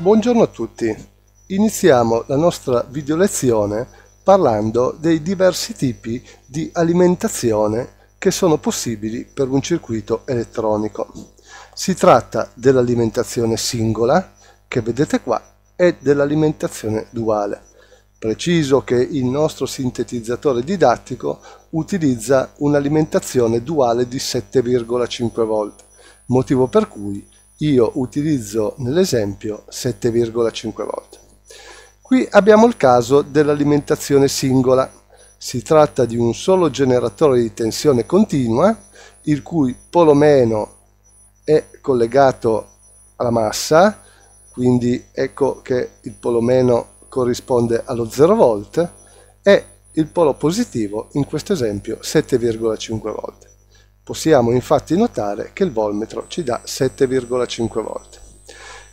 Buongiorno a tutti. Iniziamo la nostra video lezione parlando dei diversi tipi di alimentazione che sono possibili per un circuito elettronico. Si tratta dell'alimentazione singola, che vedete qua, e dell'alimentazione duale. Preciso che il nostro sintetizzatore didattico utilizza un'alimentazione duale di 7,5 volt, motivo per cui io utilizzo nell'esempio 7,5 volt. Qui abbiamo il caso dell'alimentazione singola. Si tratta di un solo generatore di tensione continua, il cui polo meno è collegato alla massa, quindi ecco che il polo meno corrisponde allo 0 volt e il polo positivo in questo esempio 7,5 volt. Possiamo infatti notare che il volmetro ci dà 7,5 volt.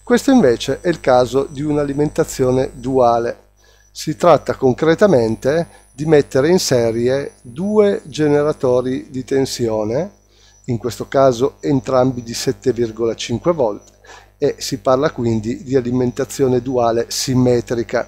Questo invece è il caso di un'alimentazione duale. Si tratta concretamente di mettere in serie due generatori di tensione, in questo caso entrambi di 7,5 volt, e si parla quindi di alimentazione duale simmetrica.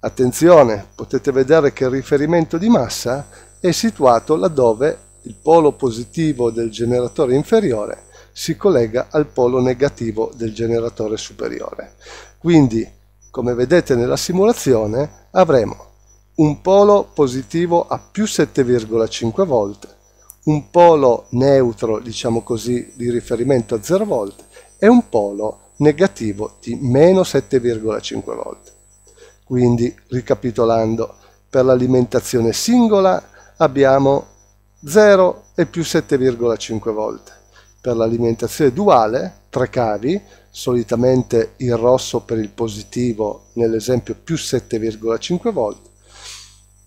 Attenzione, potete vedere che il riferimento di massa è situato laddove il polo positivo del generatore inferiore si collega al polo negativo del generatore superiore. Quindi, come vedete nella simulazione, avremo un polo positivo a più 7,5 volt, un polo neutro, diciamo così, di riferimento a 0 volt e un polo negativo di meno 7,5 volt. Quindi, ricapitolando, per l'alimentazione singola abbiamo 0 e più 7,5 volt. Per l'alimentazione duale, 3 cavi, solitamente il rosso per il positivo nell'esempio più 7,5 volt,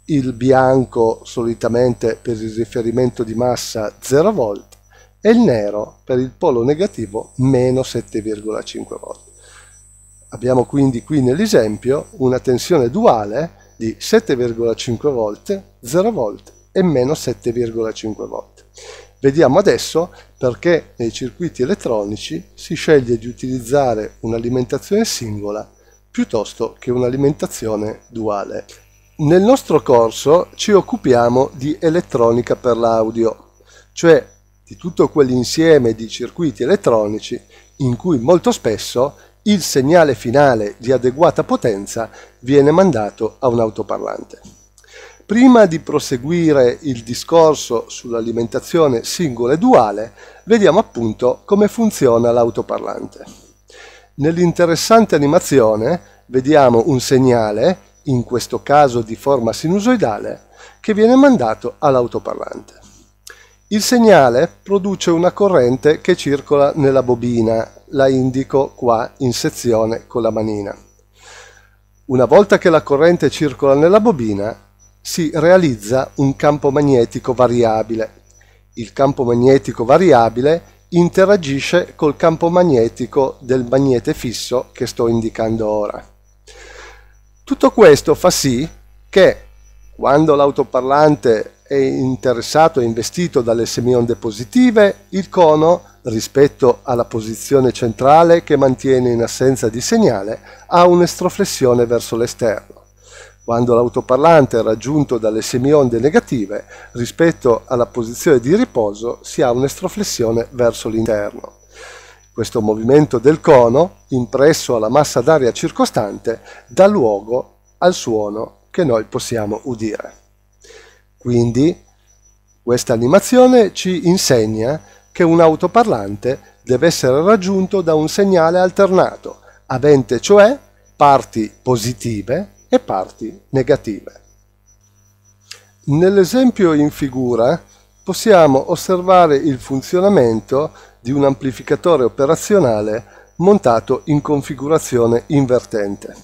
il bianco solitamente per il riferimento di massa 0 volt e il nero per il polo negativo meno 7,5 volt. Abbiamo quindi qui nell'esempio una tensione duale di 7,5 volt, 0 volt e meno 7,5 volt. Vediamo adesso perché nei circuiti elettronici si sceglie di utilizzare un'alimentazione singola piuttosto che un'alimentazione duale. Nel nostro corso ci occupiamo di elettronica per l'audio, cioè di tutto quell'insieme di circuiti elettronici in cui molto spesso il segnale finale di adeguata potenza viene mandato a un autoparlante. Prima di proseguire il discorso sull'alimentazione singola e duale, vediamo appunto come funziona l'autoparlante. Nell'interessante animazione vediamo un segnale, in questo caso di forma sinusoidale, che viene mandato all'autoparlante. Il segnale produce una corrente che circola nella bobina, la indico qua in sezione con la manina. Una volta che la corrente circola nella bobina, si realizza un campo magnetico variabile. Il campo magnetico variabile interagisce col campo magnetico del magnete fisso che sto indicando ora. Tutto questo fa sì che quando l'autoparlante è interessato e investito dalle semionde positive, il cono, rispetto alla posizione centrale che mantiene in assenza di segnale, ha un'estroflessione verso l'esterno quando l'autoparlante è raggiunto dalle semionde negative, rispetto alla posizione di riposo si ha un'estroflessione verso l'interno. Questo movimento del cono, impresso alla massa d'aria circostante, dà luogo al suono che noi possiamo udire. Quindi questa animazione ci insegna che un autoparlante deve essere raggiunto da un segnale alternato, avente cioè parti positive e parti negative. Nell'esempio in figura possiamo osservare il funzionamento di un amplificatore operazionale montato in configurazione invertente.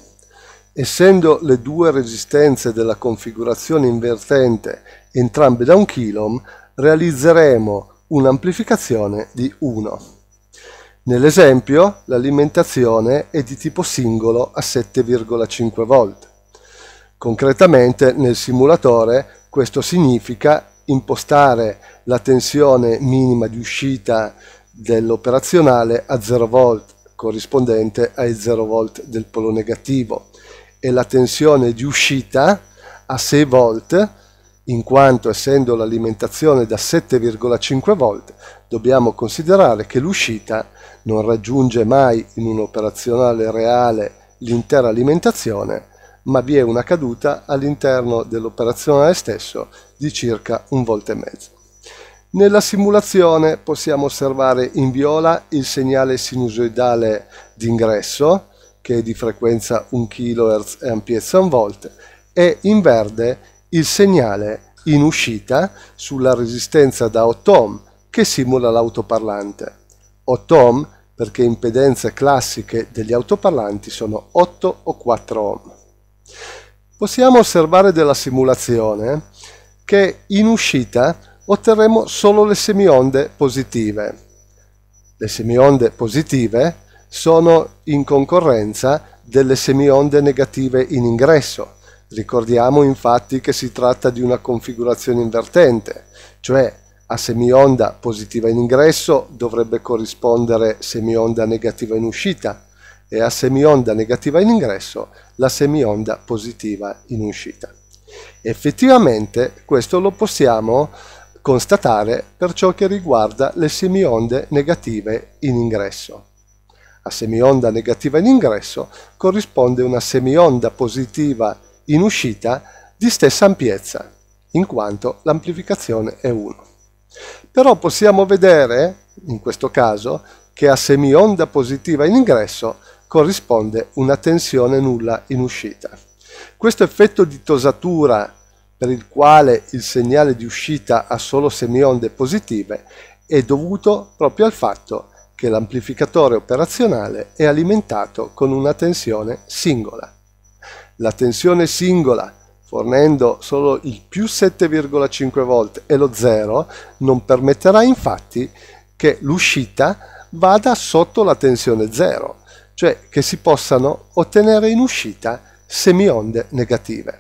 Essendo le due resistenze della configurazione invertente entrambe da un kilo, realizzeremo un'amplificazione di 1. Nell'esempio l'alimentazione è di tipo singolo a 7,5 volt. Concretamente nel simulatore questo significa impostare la tensione minima di uscita dell'operazionale a 0 volt corrispondente ai 0 volt del polo negativo e la tensione di uscita a 6 volt in quanto essendo l'alimentazione da 7,5 volt dobbiamo considerare che l'uscita non raggiunge mai in un operazionale reale l'intera alimentazione ma vi è una caduta all'interno dell'operazionale stesso di circa un volt e mezzo. Nella simulazione possiamo osservare in viola il segnale sinusoidale d'ingresso che è di frequenza 1 kHz e ampiezza 1 volt e in verde il segnale in uscita sulla resistenza da 8 ohm che simula l'autoparlante. 8 ohm perché impedenze classiche degli autoparlanti sono 8 o 4 ohm. Possiamo osservare della simulazione che in uscita otterremo solo le semionde positive. Le semionde positive sono in concorrenza delle semionde negative in ingresso. Ricordiamo infatti che si tratta di una configurazione invertente, cioè a semionda positiva in ingresso dovrebbe corrispondere semionda negativa in uscita e a semionda negativa in ingresso la semionda positiva in uscita. Effettivamente questo lo possiamo constatare per ciò che riguarda le semionde negative in ingresso. A semionda negativa in ingresso corrisponde una semionda positiva in uscita di stessa ampiezza, in quanto l'amplificazione è 1. Però possiamo vedere, in questo caso, che a semionda positiva in ingresso corrisponde una tensione nulla in uscita. Questo effetto di tosatura per il quale il segnale di uscita ha solo semionde positive è dovuto proprio al fatto che l'amplificatore operazionale è alimentato con una tensione singola. La tensione singola fornendo solo il più 7,5 volt e lo 0 non permetterà infatti che l'uscita vada sotto la tensione 0, cioè che si possano ottenere in uscita semionde negative.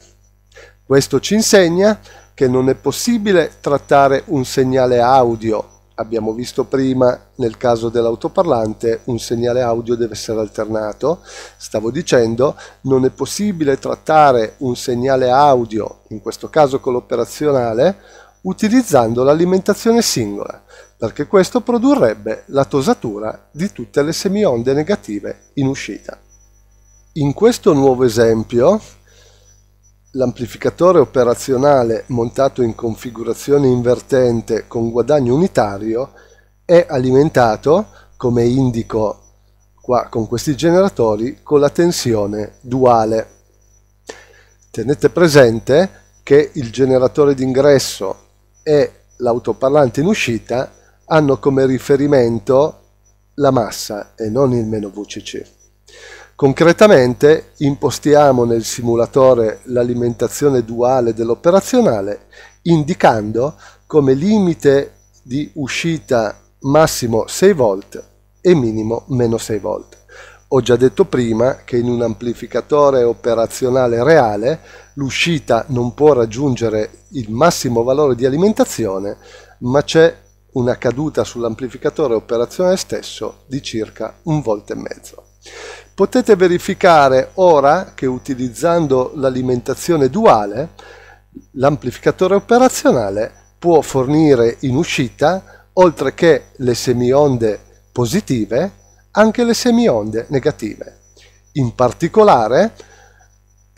Questo ci insegna che non è possibile trattare un segnale audio. Abbiamo visto prima nel caso dell'autoparlante un segnale audio deve essere alternato. Stavo dicendo non è possibile trattare un segnale audio in questo caso con l'operazionale utilizzando l'alimentazione singola perché questo produrrebbe la tosatura di tutte le semionde negative in uscita in questo nuovo esempio L'amplificatore operazionale montato in configurazione invertente con guadagno unitario è alimentato, come indico qua con questi generatori, con la tensione duale. Tenete presente che il generatore d'ingresso e l'autoparlante in uscita hanno come riferimento la massa e non il meno VCC. Concretamente impostiamo nel simulatore l'alimentazione duale dell'operazionale indicando come limite di uscita massimo 6 volt e minimo meno 6 volt. Ho già detto prima che in un amplificatore operazionale reale l'uscita non può raggiungere il massimo valore di alimentazione ma c'è una caduta sull'amplificatore operazionale stesso di circa un volt e mezzo. Potete verificare ora che utilizzando l'alimentazione duale l'amplificatore operazionale può fornire in uscita, oltre che le semionde positive, anche le semionde negative. In particolare,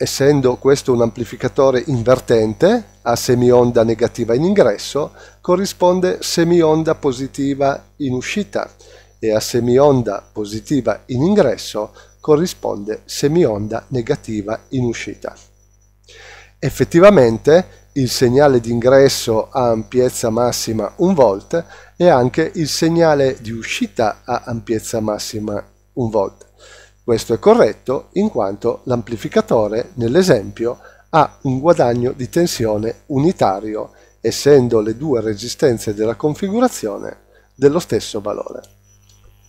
essendo questo un amplificatore invertente, a semionda negativa in ingresso, corrisponde semionda positiva in uscita e a semionda positiva in ingresso corrisponde semionda negativa in uscita. Effettivamente il segnale di ingresso ha ampiezza massima 1 volt e anche il segnale di uscita ha ampiezza massima 1 volt. Questo è corretto in quanto l'amplificatore nell'esempio ha un guadagno di tensione unitario essendo le due resistenze della configurazione dello stesso valore.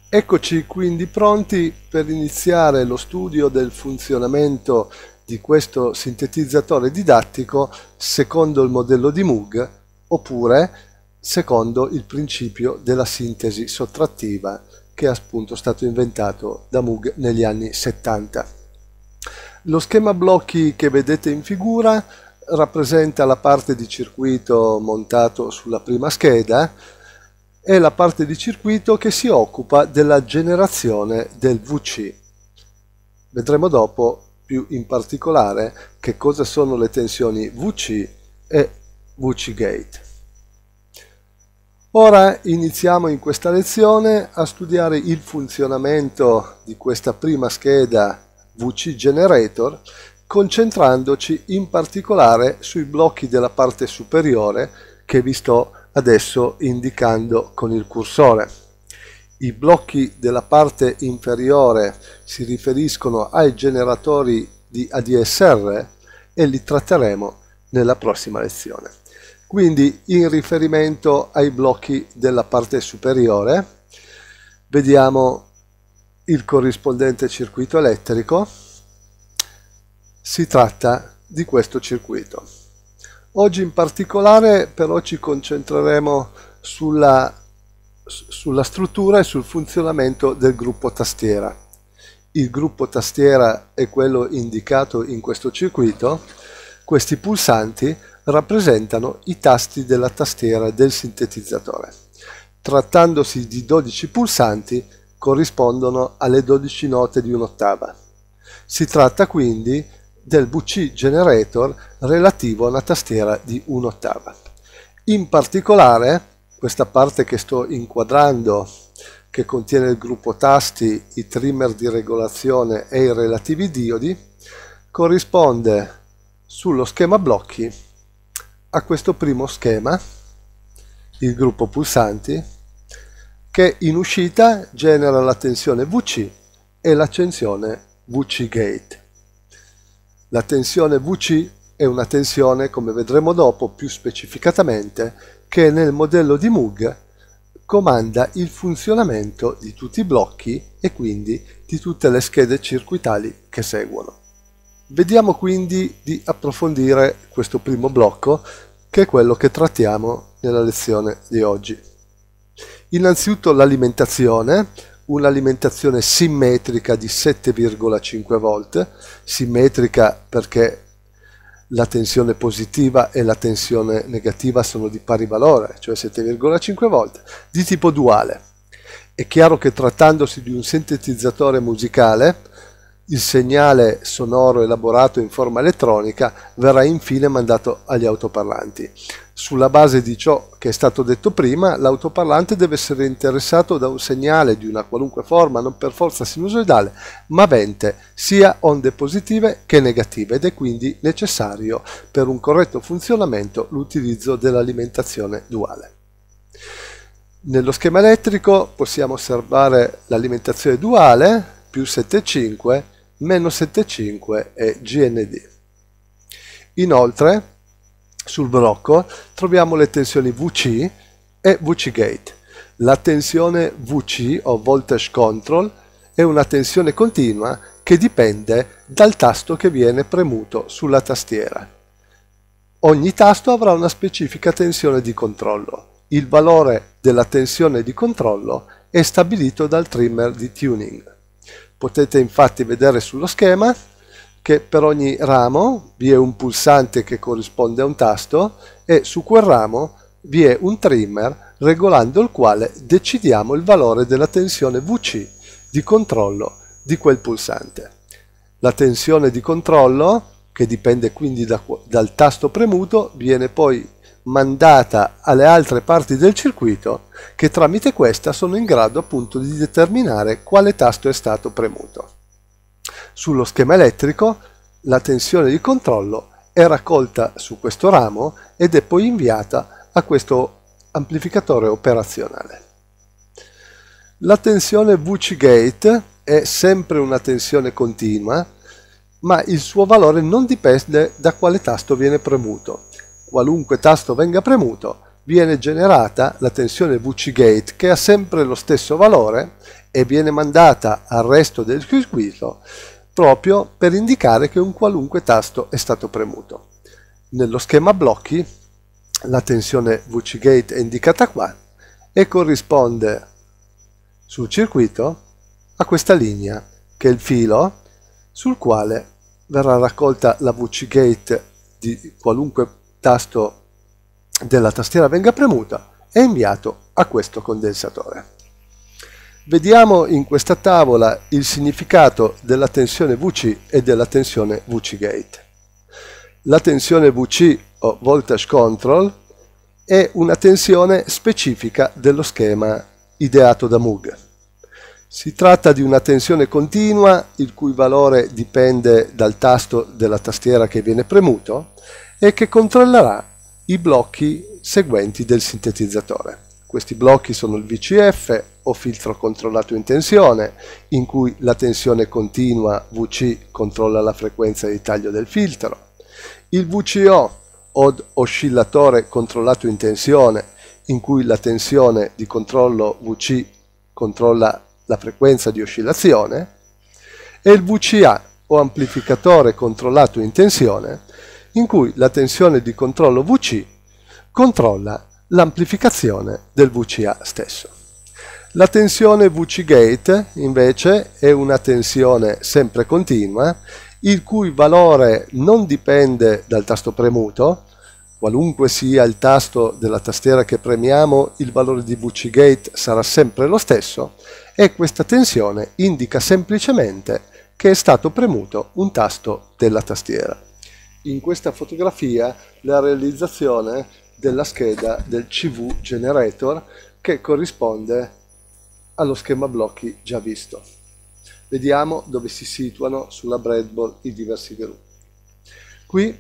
Eccoci quindi pronti per iniziare lo studio del funzionamento di questo sintetizzatore didattico secondo il modello di Moog oppure secondo il principio della sintesi sottrattiva che è appunto stato inventato da Moog negli anni 70. Lo schema blocchi che vedete in figura rappresenta la parte di circuito montato sulla prima scheda e la parte di circuito che si occupa della generazione del VC. Vedremo dopo più in particolare che cosa sono le tensioni VC e VC gate. Ora iniziamo in questa lezione a studiare il funzionamento di questa prima scheda VC Generator concentrandoci in particolare sui blocchi della parte superiore che vi sto adesso indicando con il cursore. I blocchi della parte inferiore si riferiscono ai generatori di ADSR e li tratteremo nella prossima lezione. Quindi in riferimento ai blocchi della parte superiore vediamo il corrispondente circuito elettrico si tratta di questo circuito. Oggi in particolare però ci concentreremo sulla, sulla struttura e sul funzionamento del gruppo tastiera. Il gruppo tastiera è quello indicato in questo circuito. Questi pulsanti rappresentano i tasti della tastiera del sintetizzatore. Trattandosi di 12 pulsanti corrispondono alle 12 note di un'ottava. Si tratta quindi del VC Generator relativo a una tastiera di un'ottava. In particolare, questa parte che sto inquadrando, che contiene il gruppo tasti, i trimmer di regolazione e i relativi diodi, corrisponde sullo schema blocchi a questo primo schema, il gruppo pulsanti, che in uscita genera la tensione VC e l'accensione VC gate. La tensione VC è una tensione, come vedremo dopo più specificatamente, che nel modello di Moog comanda il funzionamento di tutti i blocchi e quindi di tutte le schede circuitali che seguono. Vediamo quindi di approfondire questo primo blocco che è quello che trattiamo nella lezione di oggi. Innanzitutto l'alimentazione, un'alimentazione simmetrica di 7,5 volt, simmetrica perché la tensione positiva e la tensione negativa sono di pari valore, cioè 7,5 volt, di tipo duale. È chiaro che trattandosi di un sintetizzatore musicale, il segnale sonoro elaborato in forma elettronica verrà infine mandato agli autoparlanti. Sulla base di ciò che è stato detto prima, l'autoparlante deve essere interessato da un segnale di una qualunque forma, non per forza sinusoidale, ma avente sia onde positive che negative ed è quindi necessario per un corretto funzionamento l'utilizzo dell'alimentazione duale. Nello schema elettrico possiamo osservare l'alimentazione duale più 7,5 meno 7,5 e GND. Inoltre, sul blocco troviamo le tensioni VC e VC gate. La tensione VC o voltage control è una tensione continua che dipende dal tasto che viene premuto sulla tastiera. Ogni tasto avrà una specifica tensione di controllo. Il valore della tensione di controllo è stabilito dal trimmer di tuning. Potete infatti vedere sullo schema che per ogni ramo vi è un pulsante che corrisponde a un tasto e su quel ramo vi è un trimmer regolando il quale decidiamo il valore della tensione VC di controllo di quel pulsante. La tensione di controllo, che dipende quindi da, dal tasto premuto, viene poi mandata alle altre parti del circuito che tramite questa sono in grado appunto di determinare quale tasto è stato premuto. Sullo schema elettrico la tensione di controllo è raccolta su questo ramo ed è poi inviata a questo amplificatore operazionale. La tensione VC gate è sempre una tensione continua, ma il suo valore non dipende da quale tasto viene premuto qualunque tasto venga premuto, viene generata la tensione VC gate che ha sempre lo stesso valore e viene mandata al resto del circuito proprio per indicare che un qualunque tasto è stato premuto. Nello schema blocchi la tensione VC gate è indicata qua e corrisponde sul circuito a questa linea che è il filo sul quale verrà raccolta la VC gate di qualunque tasto della tastiera venga premuta e inviato a questo condensatore. Vediamo in questa tavola il significato della tensione VC e della tensione VC gate. La tensione VC o voltage control è una tensione specifica dello schema ideato da Moog. Si tratta di una tensione continua il cui valore dipende dal tasto della tastiera che viene premuto e che controllerà i blocchi seguenti del sintetizzatore. Questi blocchi sono il VCF o filtro controllato in tensione, in cui la tensione continua VC controlla la frequenza di taglio del filtro, il VCO o oscillatore controllato in tensione, in cui la tensione di controllo VC controlla la frequenza di oscillazione, e il VCA o amplificatore controllato in tensione, in cui la tensione di controllo VC controlla l'amplificazione del VCA stesso. La tensione VC gate invece è una tensione sempre continua il cui valore non dipende dal tasto premuto, qualunque sia il tasto della tastiera che premiamo, il valore di VC gate sarà sempre lo stesso e questa tensione indica semplicemente che è stato premuto un tasto della tastiera. In questa fotografia la realizzazione della scheda del CV Generator che corrisponde allo schema blocchi già visto. Vediamo dove si situano sulla breadboard i diversi gruppi. Qui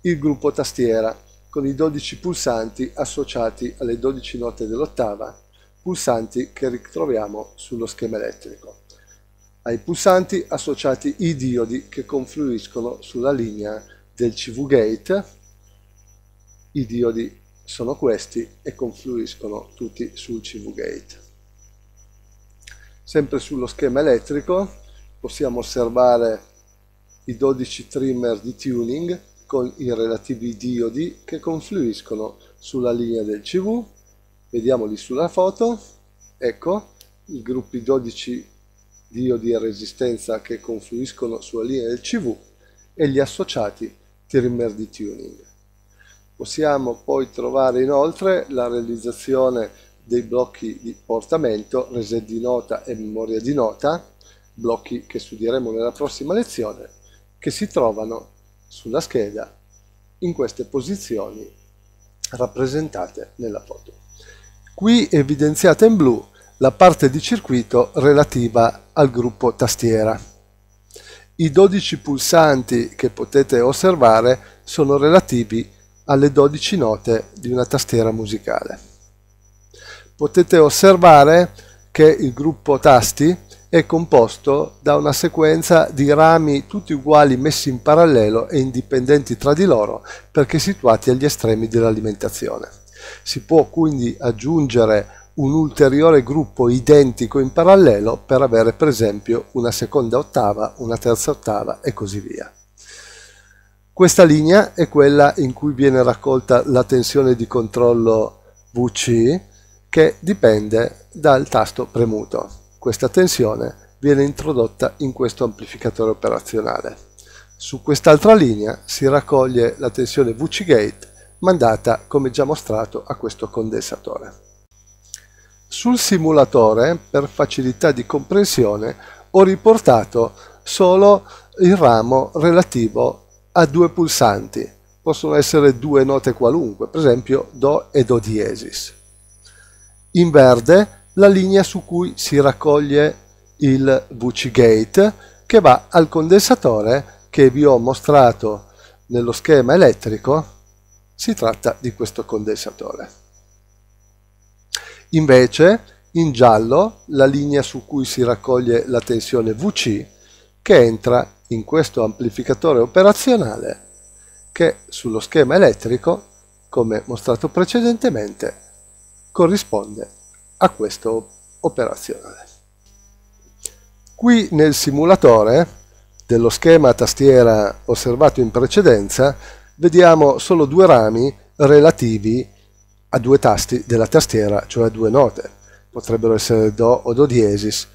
il gruppo tastiera con i 12 pulsanti associati alle 12 note dell'ottava pulsanti che ritroviamo sullo schema elettrico. Ai pulsanti associati i diodi che confluiscono sulla linea del CV gate. I diodi sono questi e confluiscono tutti sul CV gate. Sempre sullo schema elettrico possiamo osservare i 12 trimmer di tuning con i relativi diodi che confluiscono sulla linea del CV vediamoli sulla foto ecco i gruppi 12 diodi a resistenza che confluiscono sulla linea del CV e gli associati trimmer di tuning possiamo poi trovare inoltre la realizzazione dei blocchi di portamento reset di nota e memoria di nota blocchi che studieremo nella prossima lezione che si trovano sulla scheda in queste posizioni rappresentate nella foto Qui evidenziata in blu la parte di circuito relativa al gruppo tastiera. I 12 pulsanti che potete osservare sono relativi alle 12 note di una tastiera musicale. Potete osservare che il gruppo tasti è composto da una sequenza di rami tutti uguali messi in parallelo e indipendenti tra di loro perché situati agli estremi dell'alimentazione. Si può quindi aggiungere un ulteriore gruppo identico in parallelo per avere per esempio una seconda ottava, una terza ottava e così via. Questa linea è quella in cui viene raccolta la tensione di controllo VC che dipende dal tasto premuto. Questa tensione viene introdotta in questo amplificatore operazionale. Su quest'altra linea si raccoglie la tensione VC gate mandata come già mostrato a questo condensatore. Sul simulatore, per facilità di comprensione, ho riportato solo il ramo relativo a due pulsanti. Possono essere due note qualunque, per esempio Do e Do diesis. In verde la linea su cui si raccoglie il VC gate che va al condensatore che vi ho mostrato nello schema elettrico si tratta di questo condensatore. Invece, in giallo, la linea su cui si raccoglie la tensione VC che entra in questo amplificatore operazionale che sullo schema elettrico, come mostrato precedentemente, corrisponde a questo operazionale. Qui nel simulatore dello schema tastiera osservato in precedenza vediamo solo due rami relativi a due tasti della tastiera, cioè a due note. potrebbero essere Do o Do diesis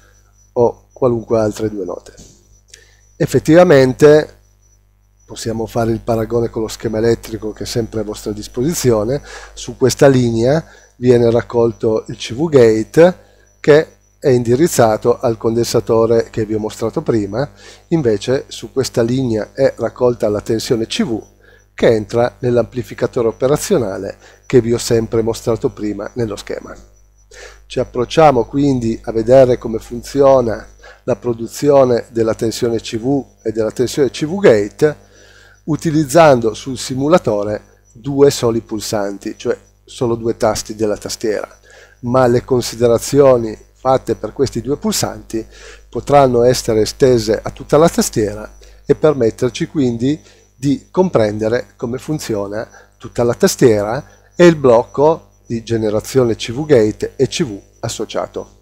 o qualunque altre due note. Effettivamente possiamo fare il paragone con lo schema elettrico che è sempre a vostra disposizione, su questa linea viene raccolto il CV gate che è indirizzato al condensatore che vi ho mostrato prima, invece su questa linea è raccolta la tensione CV che entra nell'amplificatore operazionale che vi ho sempre mostrato prima nello schema. Ci approcciamo quindi a vedere come funziona la produzione della tensione CV e della tensione CV gate utilizzando sul simulatore due soli pulsanti, cioè solo due tasti della tastiera, ma le considerazioni fatte per questi due pulsanti potranno essere estese a tutta la tastiera e permetterci quindi di comprendere come funziona tutta la tastiera e il blocco di generazione CV Gate e CV associato.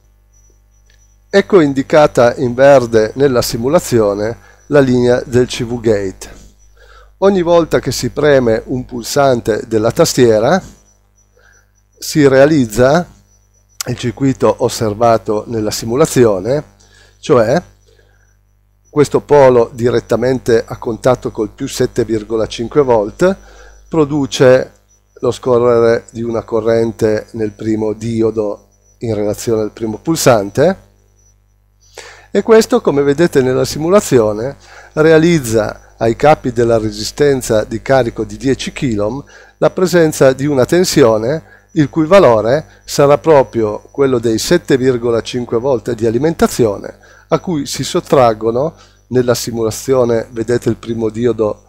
Ecco indicata in verde nella simulazione la linea del CV Gate. Ogni volta che si preme un pulsante della tastiera si realizza il circuito osservato nella simulazione, cioè questo polo direttamente a contatto col più 7,5 volt produce lo scorrere di una corrente nel primo diodo in relazione al primo pulsante e questo come vedete nella simulazione realizza ai capi della resistenza di carico di 10 kΩ la presenza di una tensione il cui valore sarà proprio quello dei 7,5 volt di alimentazione a cui si sottraggono nella simulazione, vedete il primo diodo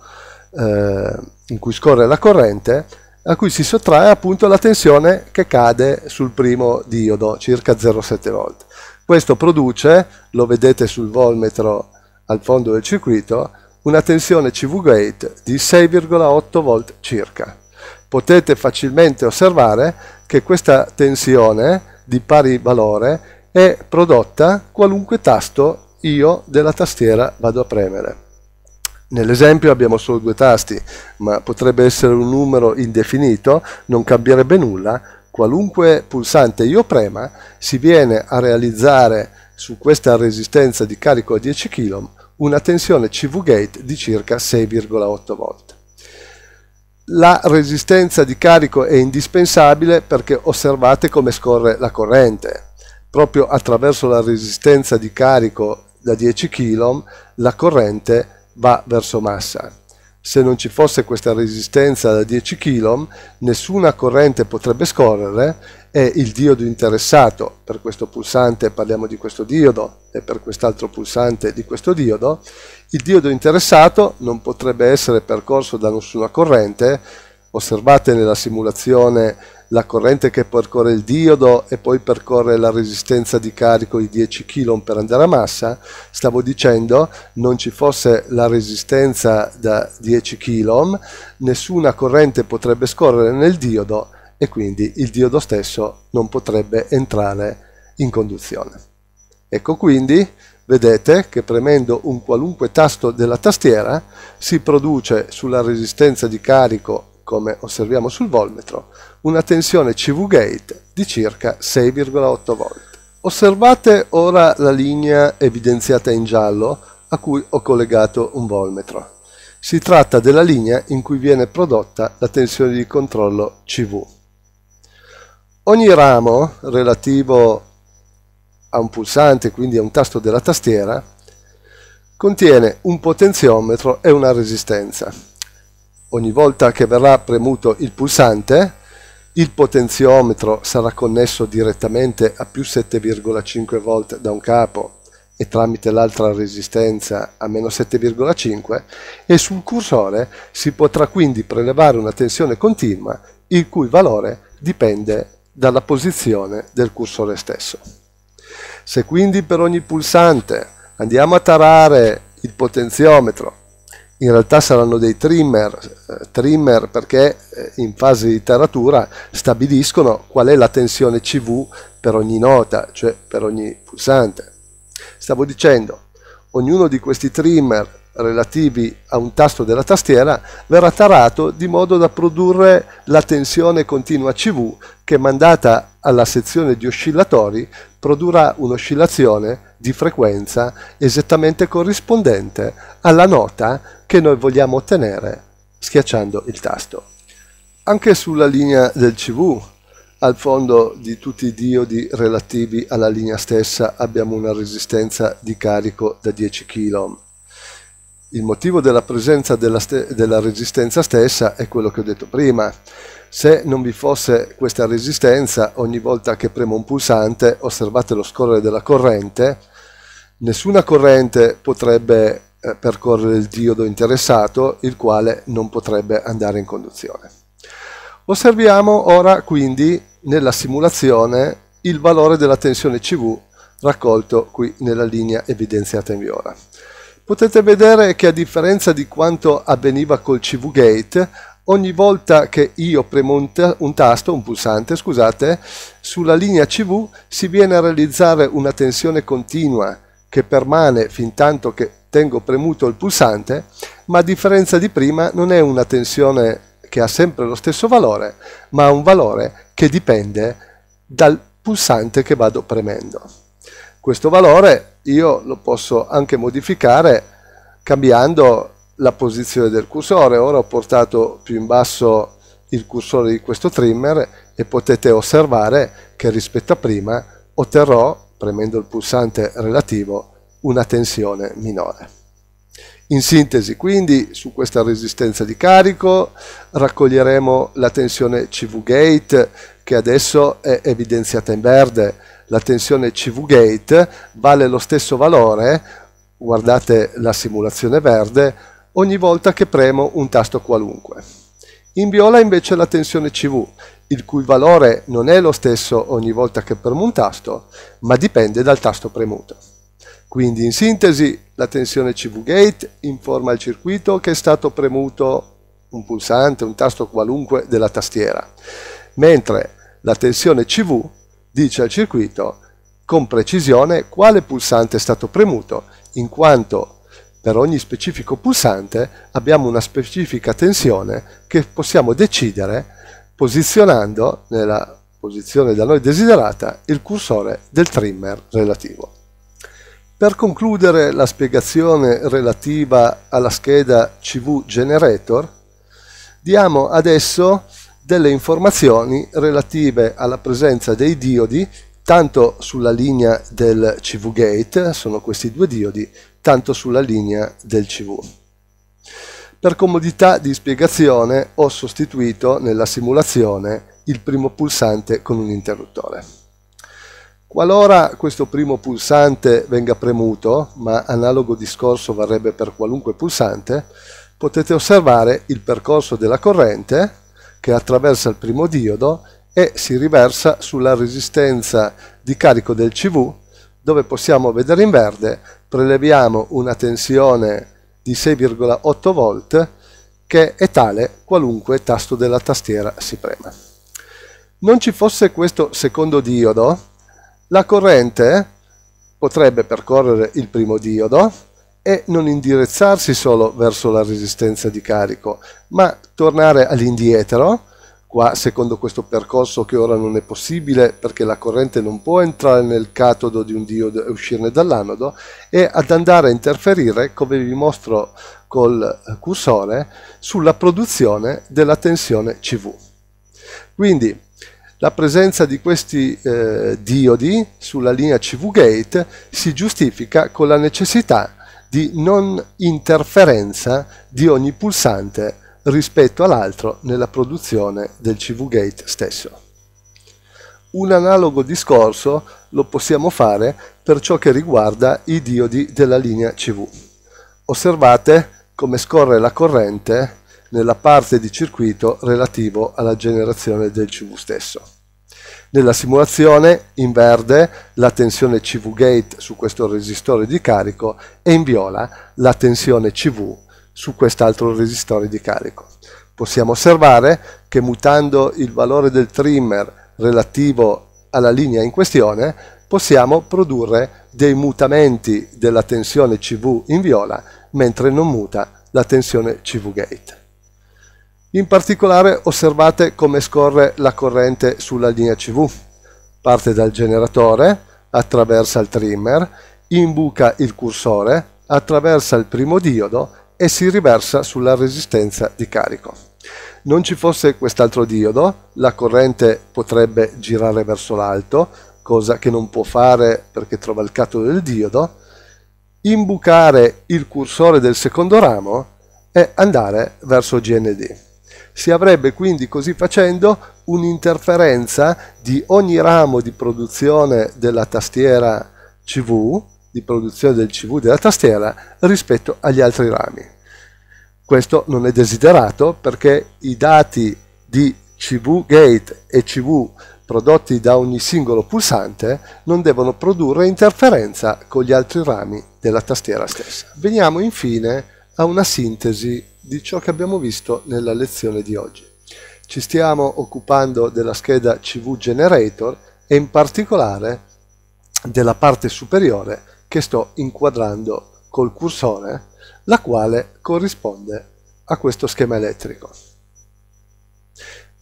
eh, in cui scorre la corrente, a cui si sottrae appunto la tensione che cade sul primo diodo, circa 0,7 volt. Questo produce, lo vedete sul volmetro al fondo del circuito, una tensione CV gate di 6,8 volt circa potete facilmente osservare che questa tensione di pari valore è prodotta qualunque tasto io della tastiera vado a premere. Nell'esempio abbiamo solo due tasti, ma potrebbe essere un numero indefinito, non cambierebbe nulla, qualunque pulsante io prema si viene a realizzare su questa resistenza di carico a 10 kg una tensione CV gate di circa 6,8 volt. La resistenza di carico è indispensabile perché osservate come scorre la corrente. Proprio attraverso la resistenza di carico da 10 kg la corrente va verso massa. Se non ci fosse questa resistenza da 10 kg, nessuna corrente potrebbe scorrere e il diodo interessato, per questo pulsante parliamo di questo diodo e per quest'altro pulsante di questo diodo, il diodo interessato non potrebbe essere percorso da nessuna corrente, osservate nella simulazione la corrente che percorre il diodo e poi percorre la resistenza di carico di 10 kΩ per andare a massa, stavo dicendo non ci fosse la resistenza da 10 kΩ, nessuna corrente potrebbe scorrere nel diodo e quindi il diodo stesso non potrebbe entrare in conduzione. Ecco quindi Vedete che premendo un qualunque tasto della tastiera si produce sulla resistenza di carico, come osserviamo sul volmetro, una tensione CV gate di circa 6,8 volt. Osservate ora la linea evidenziata in giallo a cui ho collegato un volmetro. Si tratta della linea in cui viene prodotta la tensione di controllo CV. Ogni ramo relativo a un pulsante, quindi a un tasto della tastiera, contiene un potenziometro e una resistenza. Ogni volta che verrà premuto il pulsante, il potenziometro sarà connesso direttamente a più 7,5 volt da un capo e tramite l'altra resistenza a meno 7,5 e sul cursore si potrà quindi prelevare una tensione continua il cui valore dipende dalla posizione del cursore stesso. Se quindi per ogni pulsante andiamo a tarare il potenziometro, in realtà saranno dei trimmer, eh, trimmer perché eh, in fase di taratura stabiliscono qual è la tensione CV per ogni nota, cioè per ogni pulsante. Stavo dicendo, ognuno di questi trimmer relativi a un tasto della tastiera verrà tarato di modo da produrre la tensione continua CV che mandata alla sezione di oscillatori produrrà un'oscillazione di frequenza esattamente corrispondente alla nota che noi vogliamo ottenere schiacciando il tasto. Anche sulla linea del CV, al fondo di tutti i diodi relativi alla linea stessa abbiamo una resistenza di carico da 10 kΩ. Il motivo della presenza della, della resistenza stessa è quello che ho detto prima, se non vi fosse questa resistenza, ogni volta che premo un pulsante, osservate lo scorrere della corrente, nessuna corrente potrebbe eh, percorrere il diodo interessato, il quale non potrebbe andare in conduzione. Osserviamo ora quindi nella simulazione il valore della tensione CV raccolto qui nella linea evidenziata in viola. Potete vedere che a differenza di quanto avveniva col CV gate, ogni volta che io premo un, un, tasto, un pulsante, scusate, sulla linea CV si viene a realizzare una tensione continua che permane fin tanto che tengo premuto il pulsante, ma a differenza di prima non è una tensione che ha sempre lo stesso valore, ma ha un valore che dipende dal pulsante che vado premendo. Questo valore io lo posso anche modificare cambiando la posizione del cursore. Ora ho portato più in basso il cursore di questo trimmer e potete osservare che rispetto a prima otterrò, premendo il pulsante relativo, una tensione minore. In sintesi, quindi, su questa resistenza di carico raccoglieremo la tensione CV gate che adesso è evidenziata in verde. La tensione CV gate vale lo stesso valore, guardate la simulazione verde, ogni volta che premo un tasto qualunque. In viola invece la tensione CV, il cui valore non è lo stesso ogni volta che premo un tasto, ma dipende dal tasto premuto. Quindi in sintesi la tensione CV gate informa il circuito che è stato premuto un pulsante, un tasto qualunque della tastiera, mentre la tensione CV dice al circuito con precisione quale pulsante è stato premuto, in quanto per ogni specifico pulsante abbiamo una specifica tensione che possiamo decidere posizionando nella posizione da noi desiderata il cursore del trimmer relativo. Per concludere la spiegazione relativa alla scheda CV Generator, diamo adesso delle informazioni relative alla presenza dei diodi tanto sulla linea del CV gate, sono questi due diodi, tanto sulla linea del CV. Per comodità di spiegazione ho sostituito nella simulazione il primo pulsante con un interruttore. Qualora questo primo pulsante venga premuto, ma analogo discorso varrebbe per qualunque pulsante, potete osservare il percorso della corrente che attraversa il primo diodo e si riversa sulla resistenza di carico del CV dove possiamo vedere in verde preleviamo una tensione di 6,8 volt che è tale qualunque tasto della tastiera si prema. Non ci fosse questo secondo diodo, la corrente potrebbe percorrere il primo diodo e non indirizzarsi solo verso la resistenza di carico, ma tornare all'indietro Qua, secondo questo percorso che ora non è possibile perché la corrente non può entrare nel catodo di un diodo e uscirne dall'anodo, e ad andare a interferire, come vi mostro col cursore, sulla produzione della tensione CV. Quindi la presenza di questi eh, diodi sulla linea CV gate si giustifica con la necessità di non interferenza di ogni pulsante rispetto all'altro nella produzione del CV Gate stesso. Un analogo discorso lo possiamo fare per ciò che riguarda i diodi della linea CV. Osservate come scorre la corrente nella parte di circuito relativo alla generazione del CV stesso. Nella simulazione in verde la tensione CV gate su questo resistore di carico e in viola la tensione CV su quest'altro resistore di carico. Possiamo osservare che mutando il valore del trimmer relativo alla linea in questione possiamo produrre dei mutamenti della tensione CV in viola mentre non muta la tensione CV gate. In particolare osservate come scorre la corrente sulla linea CV. Parte dal generatore, attraversa il trimmer, imbuca il cursore, attraversa il primo diodo e si riversa sulla resistenza di carico. Non ci fosse quest'altro diodo, la corrente potrebbe girare verso l'alto, cosa che non può fare perché trova il cato del diodo, imbucare il cursore del secondo ramo e andare verso GND. Si avrebbe quindi così facendo un'interferenza di ogni ramo di produzione della tastiera CV, di produzione del CV della tastiera, rispetto agli altri rami. Questo non è desiderato perché i dati di CV gate e CV prodotti da ogni singolo pulsante non devono produrre interferenza con gli altri rami della tastiera stessa. Veniamo infine a una sintesi di ciò che abbiamo visto nella lezione di oggi. Ci stiamo occupando della scheda CV Generator e in particolare della parte superiore che sto inquadrando col cursore, la quale corrisponde a questo schema elettrico.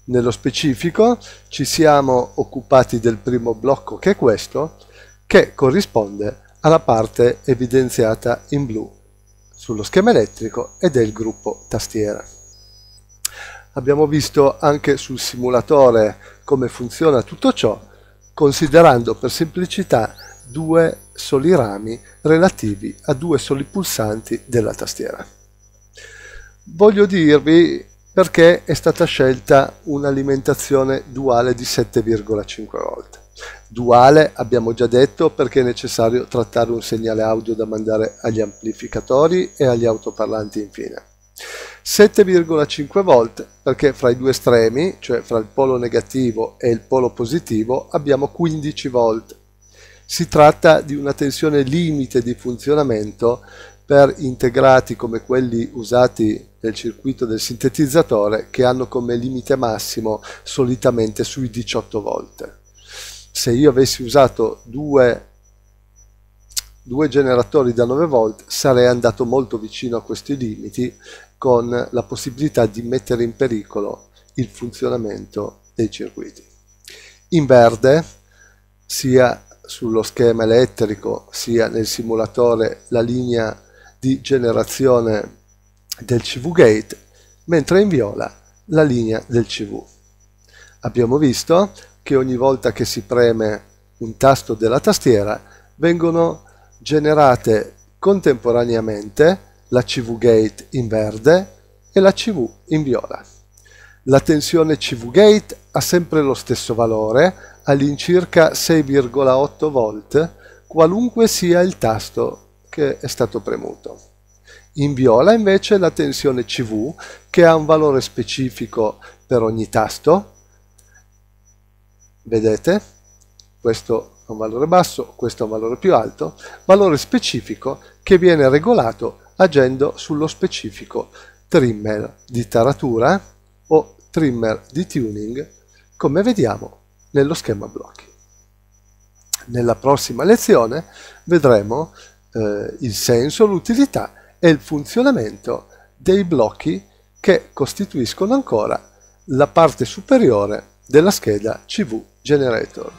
Nello specifico ci siamo occupati del primo blocco che è questo, che corrisponde alla parte evidenziata in blu sullo schema elettrico ed è il gruppo tastiera. Abbiamo visto anche sul simulatore come funziona tutto ciò, considerando per semplicità due soli rami relativi a due soli pulsanti della tastiera. Voglio dirvi perché è stata scelta un'alimentazione duale di 7,5 volt. Duale abbiamo già detto perché è necessario trattare un segnale audio da mandare agli amplificatori e agli autoparlanti infine. 7,5 volt perché fra i due estremi, cioè fra il polo negativo e il polo positivo, abbiamo 15 volt. Si tratta di una tensione limite di funzionamento per integrati come quelli usati nel circuito del sintetizzatore che hanno come limite massimo solitamente sui 18 volt. Se io avessi usato due, due generatori da 9 volt sarei andato molto vicino a questi limiti con la possibilità di mettere in pericolo il funzionamento dei circuiti. In verde sia sullo schema elettrico sia nel simulatore la linea di generazione del CV gate, mentre in viola la linea del CV. Abbiamo visto che ogni volta che si preme un tasto della tastiera vengono generate contemporaneamente la CV gate in verde e la CV in viola. La tensione CV gate ha sempre lo stesso valore, all'incirca 6,8 volt, qualunque sia il tasto che è stato premuto. In viola invece la tensione CV che ha un valore specifico per ogni tasto. Vedete? Questo è un valore basso, questo è un valore più alto. Valore specifico che viene regolato agendo sullo specifico trimmer di taratura o trimmer di tuning come vediamo nello schema blocchi. Nella prossima lezione vedremo eh, il senso, l'utilità e il funzionamento dei blocchi che costituiscono ancora la parte superiore della scheda CV Generator.